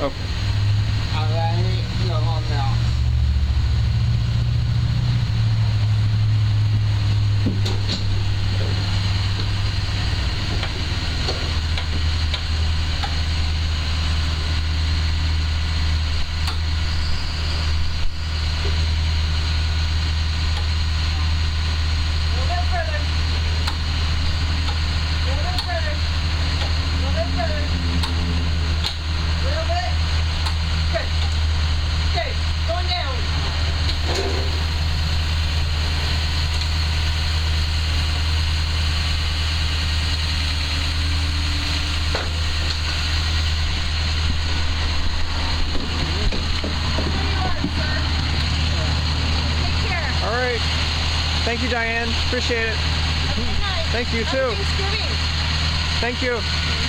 Okay. Thank you, Diane. Appreciate it. Thank you, too. Thank you.